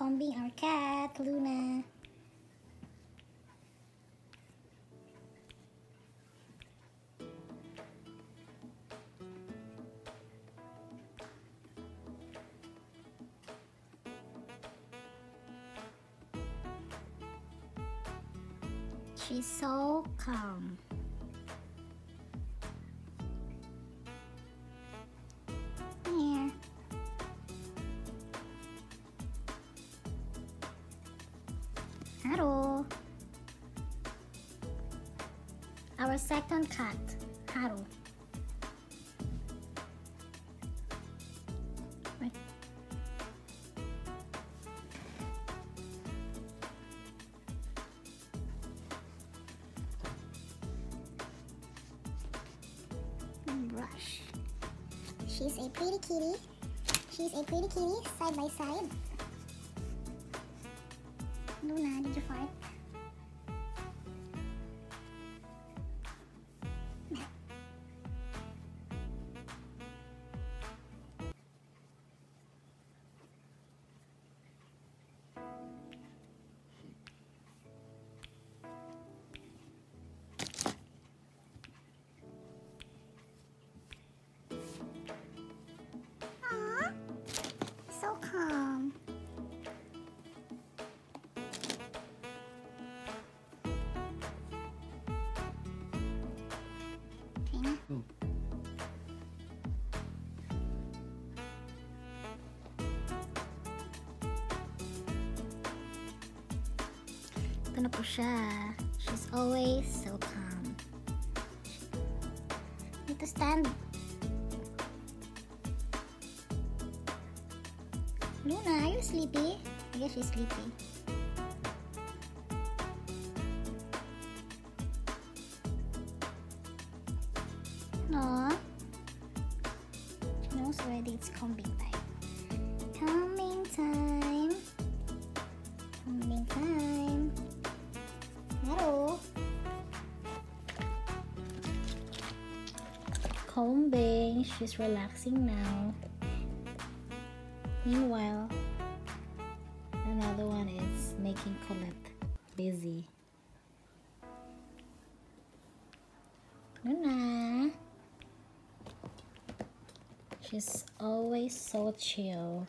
combing our cat, Luna. She's so calm. Haru. Our second cat. Wait. Brush. She's a pretty kitty. She's a pretty kitty, side by side. Luna, did you fart? Ito na po siya. She's always so calm. Need to stand. Luna, are you sleepy? I guess she's sleepy. No. She knows already it's combing time. Combing. She's relaxing now. Meanwhile, another one is making Colette busy. Luna. She's always so chill.